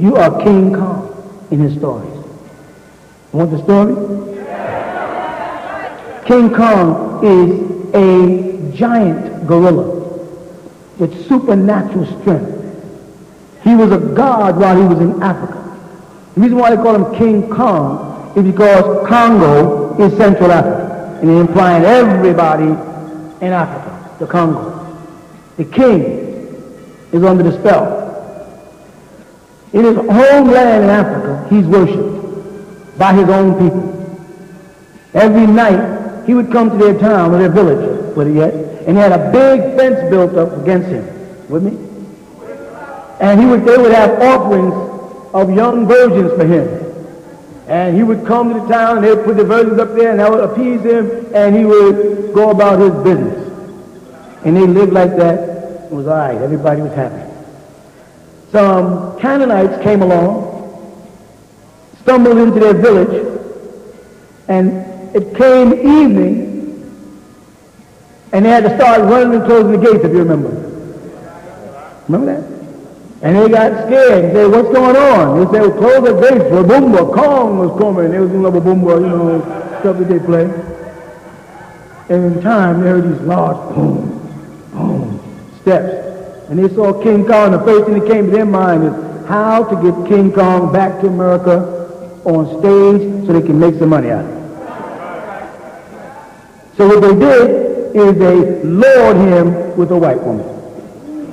You are King Kong in his stories. Want the story? King Kong is a giant gorilla with supernatural strength. He was a god while he was in Africa. The reason why they call him King Kong is because Congo is Central Africa. And they're implying everybody in Africa, the Congo. The king is under the spell. In his homeland in Africa, he's worshipped by his own people. Every night, he would come to their town or their village, he had, and he had a big fence built up against him. With me? And he would, they would have offerings of young virgins for him. And he would come to the town and they would put the virgins up there and that would appease him and he would go about his business. And they lived like that. It was all right. Everybody was happy. Some Canaanites came along, stumbled into their village, and it came evening, and they had to start running and closing the gates, if you remember. Remember that? And they got scared and said, what's going on? They said, close the gates. Babumba, Kong was coming. They was doing Babumba, you know, stuff that they play. And in time, they heard these large boom, boom, steps. And they saw King Kong. and The first thing that came to their mind is how to get King Kong back to America on stage so they can make some money out of it. So what they did is they lured him with a white woman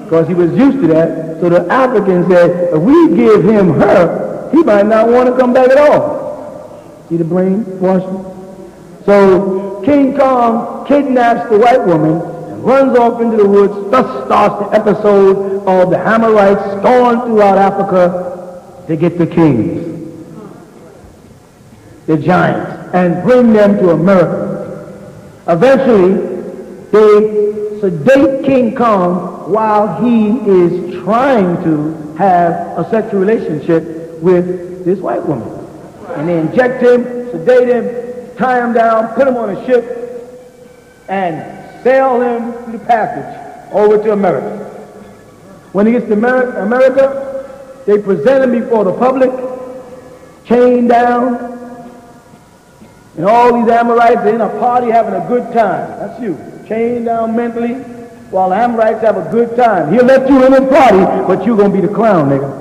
because he was used to that. So the African said, if we give him her, he might not want to come back at all. See the brain washing? So King Kong kidnaps the white woman runs off into the woods. Thus starts the episode of the Amorites storming throughout Africa to get the kings, the giants, and bring them to America. Eventually, they sedate King Kong while he is trying to have a sexual relationship with this white woman. And they inject him, sedate him, tie him down, put him on a ship, and sail him through the passage over to America. When he gets to America, they present him before the public, chained down, and all these Amorites are in a party having a good time. That's you. Chained down mentally while the Amorites have a good time. He'll let you in the party, but you're going to be the clown, nigga.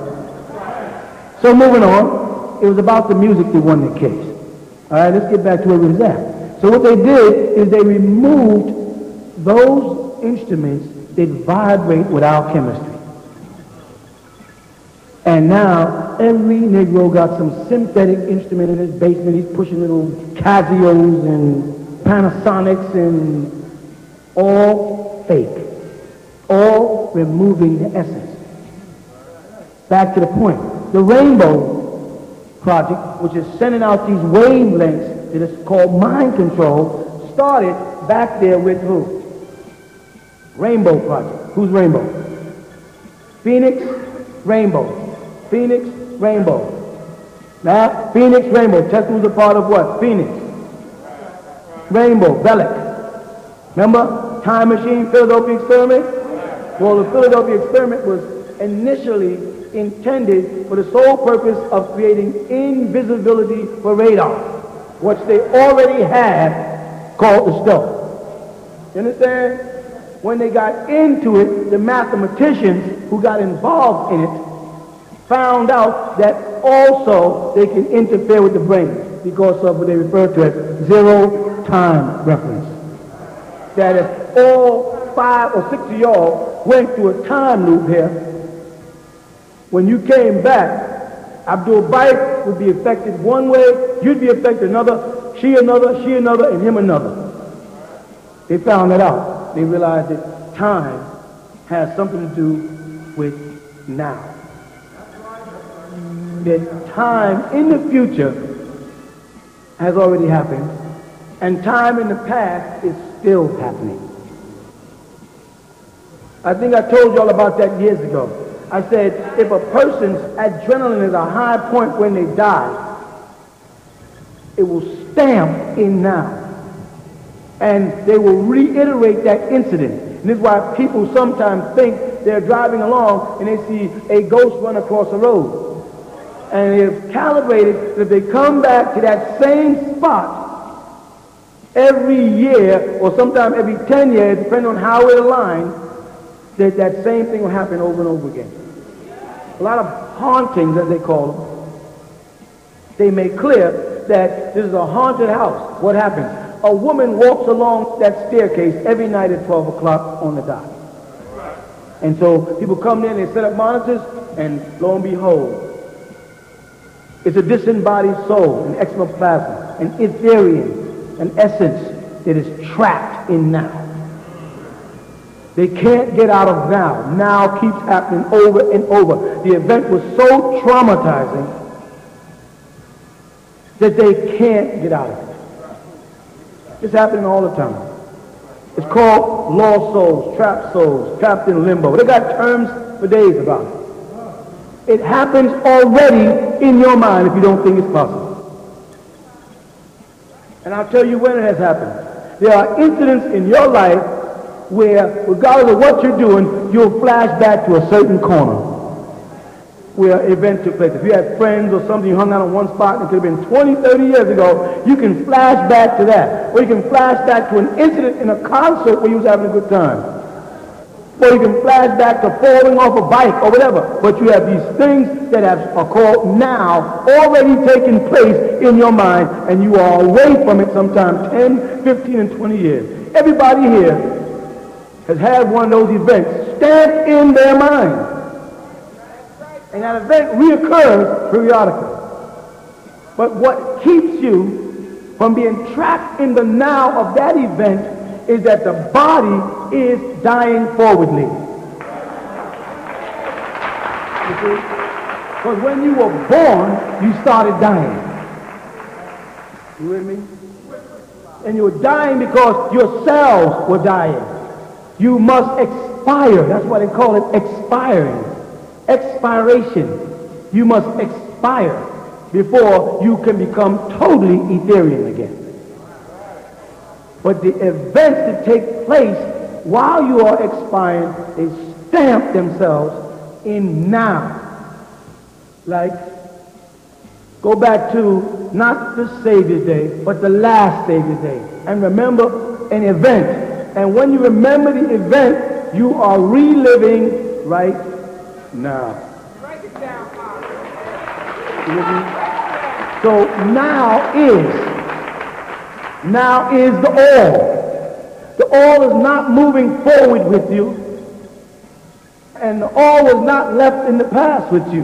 So moving on, it was about the music that won the case. All right, let's get back to where we was at. So what they did is they removed those instruments that vibrate with our chemistry. And now every Negro got some synthetic instrument in his basement. He's pushing little Casios and Panasonics and all fake. All removing the essence. Back to the point. The Rainbow Project, which is sending out these wavelengths that is called mind control, started back there with who? Rainbow Project. Who's Rainbow? Phoenix Rainbow. Phoenix Rainbow. Now, Phoenix Rainbow. Test was a part of what? Phoenix. Rainbow. Bellick. Remember? Time Machine, Philadelphia Experiment? Well, the Philadelphia Experiment was initially intended for the sole purpose of creating invisibility for radar, which they already had called the stealth. You understand? When they got into it, the mathematicians who got involved in it found out that also they can interfere with the brain because of what they refer to as zero time reference. That if all five or six of y'all went through a time loop here, when you came back, Abdul Bayt would be affected one way, you'd be affected another, she another, she another, and him another. They found that out. They realized that time has something to do with now that time in the future has already happened and time in the past is still happening. I think I told you all about that years ago. I said if a person's adrenaline is a high point when they die, it will stamp in now. And they will reiterate that incident. And this is why people sometimes think they're driving along and they see a ghost run across the road. And it's calibrated that they come back to that same spot every year or sometime every 10 years, depending on how it aligns, that that same thing will happen over and over again. A lot of hauntings, as they call them. They make clear that this is a haunted house. What happens? A woman walks along that staircase every night at 12 o'clock on the dot. And so people come in, they set up monitors, and lo and behold, it's a disembodied soul, an ectoplasm, an Etherian, an essence that is trapped in now. They can't get out of now. Now keeps happening over and over. The event was so traumatizing that they can't get out of it. It's happening all the time. It's called lost souls, trapped souls, trapped in limbo. They got terms for days about it. It happens already in your mind if you don't think it's possible. And I'll tell you when it has happened. There are incidents in your life where, regardless of what you're doing, you'll flash back to a certain corner where event took place. If you had friends or something, you hung out in one spot, and it could have been 20, 30 years ago, you can flash back to that. Or you can flash back to an incident in a concert where you was having a good time. Or you can flash back to falling off a bike or whatever. But you have these things that have, are called now already taking place in your mind, and you are away from it sometimes 10, 15, and 20 years. Everybody here has had one of those events stamped in their mind. And that event reoccurs periodically. But what keeps you from being trapped in the now of that event is that the body is dying forwardly. You see? Because when you were born, you started dying. You with me? And you were dying because your cells were dying. You must expire. That's why they call it expiring expiration. You must expire before you can become totally ethereal again. But the events that take place while you are expiring, they stamp themselves in now. Like, go back to not the Savior's day, but the last Savior's day. And remember an event. And when you remember the event, you are reliving right now. Write it down, So now is, now is the all. The all is not moving forward with you. And the all is not left in the past with you.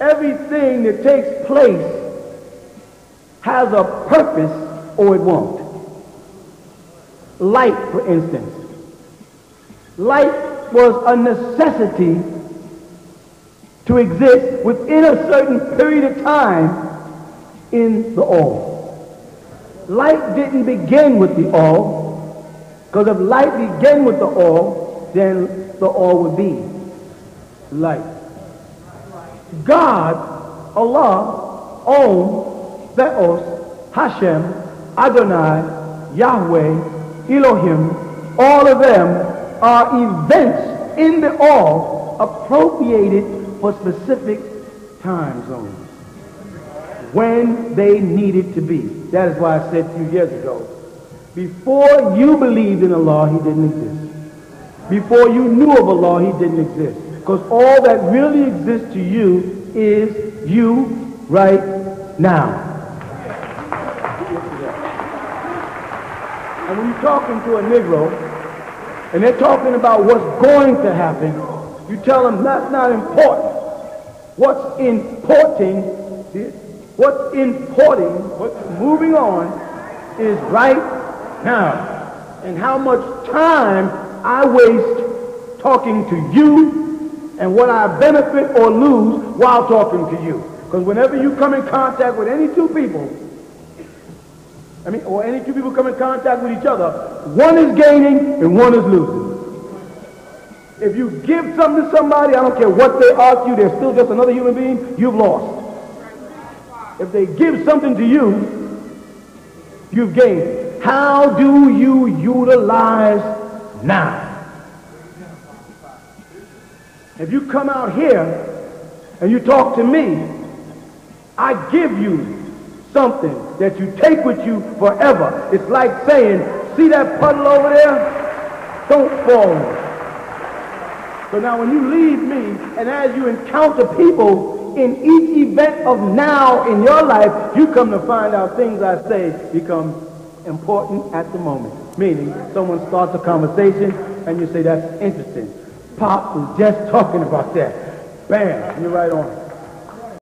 Everything that takes place has a purpose or it won't. Light, for instance. Light was a necessity to exist within a certain period of time in the all. Light didn't begin with the all, because if light began with the all, then the all would be light. God, Allah, Om, Theos, Hashem, Adonai, Yahweh, Elohim, all of them are events in the all appropriated for specific time zones when they needed to be. That is why I said a few years ago, before you believed in Allah, he didn't exist. Before you knew of Allah, he didn't exist. Because all that really exists to you is you right now. And when you're talking to a Negro, and they're talking about what's going to happen, you tell them that's not important. What's importing, what's importing, what's moving on is right now. And how much time I waste talking to you and what I benefit or lose while talking to you. Because whenever you come in contact with any two people, I mean, or any two people come in contact with each other, one is gaining and one is losing. If you give something to somebody, I don't care what they ask you, they're still just another human being, you've lost. If they give something to you, you've gained. How do you utilize now? If you come out here and you talk to me, I give you something that you take with you forever. It's like saying, see that puddle over there? Don't fall. So now when you leave me, and as you encounter people in each event of now in your life, you come to find out things I say become important at the moment. Meaning, someone starts a conversation, and you say, that's interesting. Pop was just talking about that. Bam, you're right on.